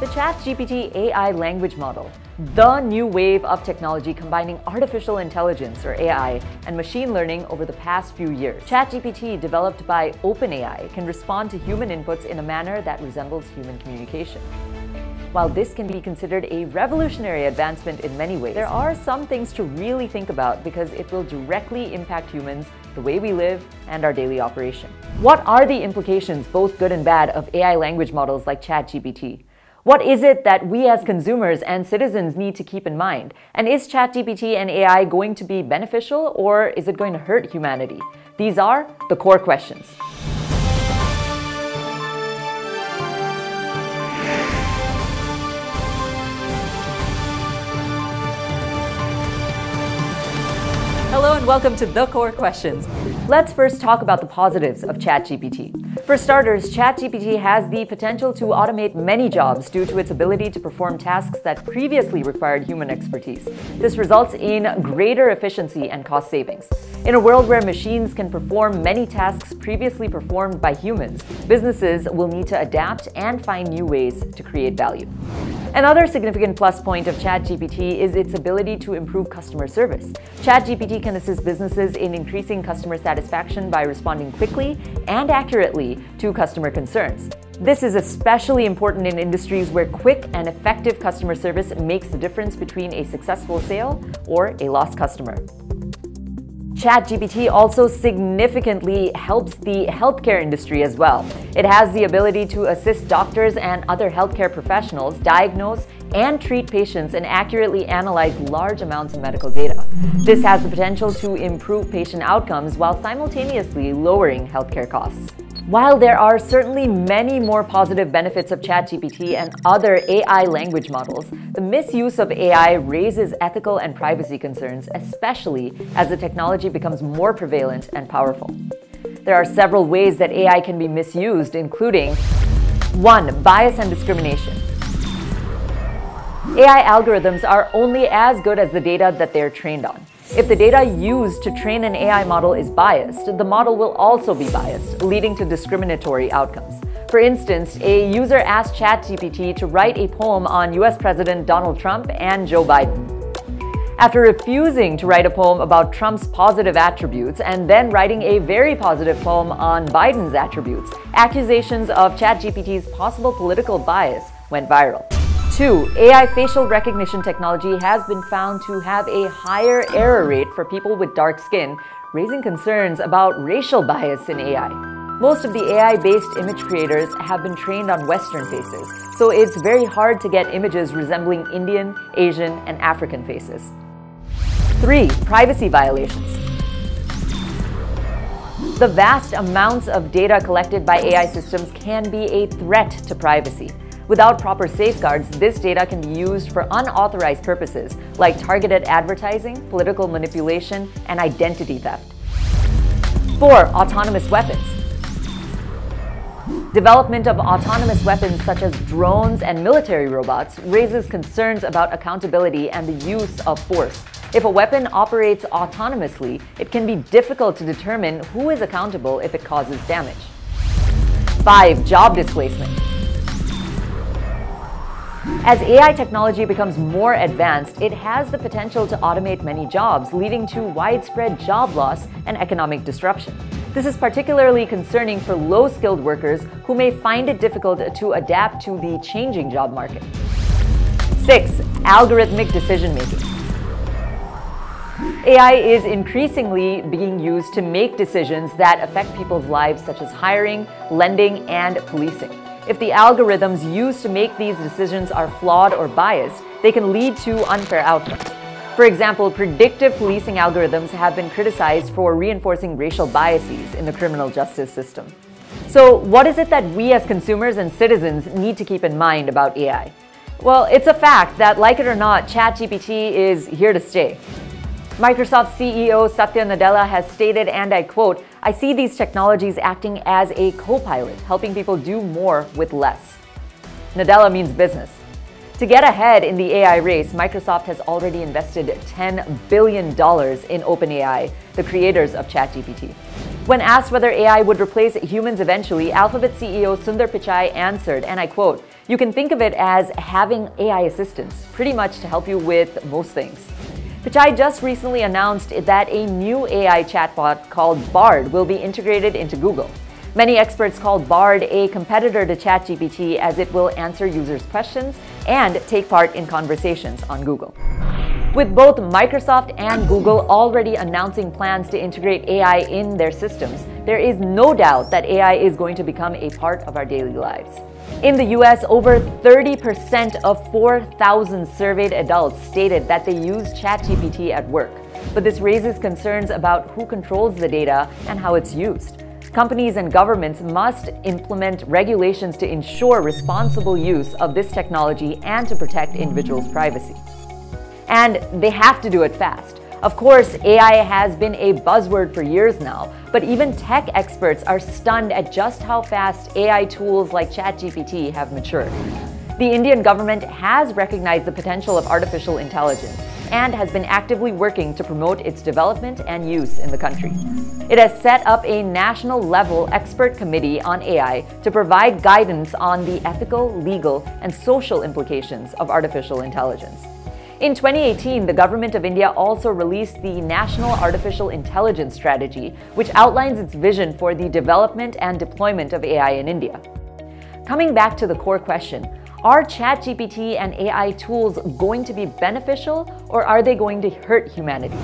The ChatGPT AI language model, the new wave of technology combining artificial intelligence or AI and machine learning over the past few years. ChatGPT, developed by OpenAI, can respond to human inputs in a manner that resembles human communication. While this can be considered a revolutionary advancement in many ways, there are some things to really think about because it will directly impact humans, the way we live, and our daily operation. What are the implications, both good and bad, of AI language models like ChatGPT? What is it that we as consumers and citizens need to keep in mind? And is ChatGPT and AI going to be beneficial or is it going to hurt humanity? These are the core questions. Hello and welcome to The Core Questions. Let's first talk about the positives of ChatGPT. For starters, ChatGPT has the potential to automate many jobs due to its ability to perform tasks that previously required human expertise. This results in greater efficiency and cost savings. In a world where machines can perform many tasks previously performed by humans, businesses will need to adapt and find new ways to create value. Another significant plus point of ChatGPT is its ability to improve customer service. ChatGPT can assist businesses in increasing customer satisfaction by responding quickly and accurately to customer concerns. This is especially important in industries where quick and effective customer service makes the difference between a successful sale or a lost customer. ChatGPT also significantly helps the healthcare industry as well. It has the ability to assist doctors and other healthcare professionals diagnose and treat patients and accurately analyze large amounts of medical data. This has the potential to improve patient outcomes while simultaneously lowering healthcare costs. While there are certainly many more positive benefits of ChatGPT and other AI language models, the misuse of AI raises ethical and privacy concerns, especially as the technology becomes more prevalent and powerful. There are several ways that AI can be misused, including 1. Bias and discrimination. AI algorithms are only as good as the data that they're trained on. If the data used to train an AI model is biased, the model will also be biased, leading to discriminatory outcomes. For instance, a user asked ChatGPT to write a poem on US President Donald Trump and Joe Biden. After refusing to write a poem about Trump's positive attributes and then writing a very positive poem on Biden's attributes, accusations of ChatGPT's possible political bias went viral. Two, AI facial recognition technology has been found to have a higher error rate for people with dark skin, raising concerns about racial bias in AI. Most of the AI based image creators have been trained on Western faces, so it's very hard to get images resembling Indian, Asian, and African faces. 3. Privacy violations. The vast amounts of data collected by AI systems can be a threat to privacy. Without proper safeguards, this data can be used for unauthorized purposes like targeted advertising, political manipulation, and identity theft. 4. Autonomous weapons. Development of autonomous weapons such as drones and military robots raises concerns about accountability and the use of force. If a weapon operates autonomously, it can be difficult to determine who is accountable if it causes damage. 5. Job displacement. As AI technology becomes more advanced, it has the potential to automate many jobs, leading to widespread job loss and economic disruption. This is particularly concerning for low skilled workers who may find it difficult to adapt to the changing job market. 6. Algorithmic decision making. AI is increasingly being used to make decisions that affect people's lives, such as hiring, lending, and policing. If the algorithms used to make these decisions are flawed or biased, they can lead to unfair outcomes. For example, predictive policing algorithms have been criticized for reinforcing racial biases in the criminal justice system. So, what is it that we as consumers and citizens need to keep in mind about AI? Well, it's a fact that, like it or not, ChatGPT is here to stay. Microsoft CEO Satya Nadella has stated, and I quote, I see these technologies acting as a co pilot, helping people do more with less. Nadella means business. To get ahead in the AI race, Microsoft has already invested $10 billion in OpenAI, the creators of ChatGPT. When asked whether AI would replace humans eventually, Alphabet CEO Sundar Pichai answered, and I quote, You can think of it as having AI assistance, pretty much to help you with most things. Pichai just recently announced that a new AI chatbot called Bard will be integrated into Google. Many experts call Bard a competitor to ChatGPT as it will answer users' questions and take part in conversations on Google. With both Microsoft and Google already announcing plans to integrate AI in their systems, there is no doubt that AI is going to become a part of our daily lives. In the US, over 30% of 4,000 surveyed adults stated that they use ChatGPT at work. But this raises concerns about who controls the data and how it's used. Companies and governments must implement regulations to ensure responsible use of this technology and to protect individuals' privacy. And they have to do it fast. Of course, AI has been a buzzword for years now, but even tech experts are stunned at just how fast AI tools like ChatGPT have matured. The Indian government has recognized the potential of artificial intelligence and has been actively working to promote its development and use in the country. It has set up a national level expert committee on AI to provide guidance on the ethical, legal, and social implications of artificial intelligence. In 2018, the Government of India also released the National Artificial Intelligence Strategy, which outlines its vision for the development and deployment of AI in India. Coming back to the core question, are ChatGPT and AI tools going to be beneficial or are they going to hurt humanity?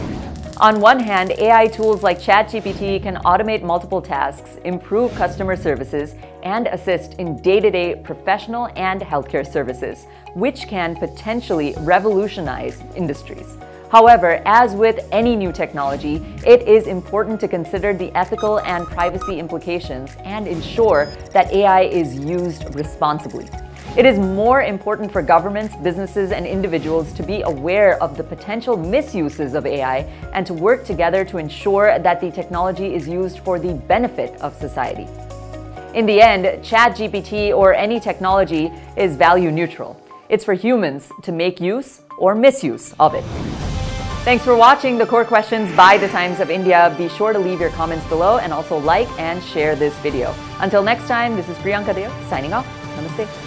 On one hand, AI tools like ChatGPT can automate multiple tasks, improve customer services, and assist in day to day professional and healthcare services, which can potentially revolutionize industries. However, as with any new technology, it is important to consider the ethical and privacy implications and ensure that AI is used responsibly. It is more important for governments, businesses, and individuals to be aware of the potential misuses of AI and to work together to ensure that the technology is used for the benefit of society. In the end, ChatGPT or any technology is value neutral. It's for humans to make use or misuse of it. Thanks for watching the core questions by the Times of India. Be sure to leave your comments below and also like and share this video. Until next time, this is Priyanka Deo signing off. Namaste.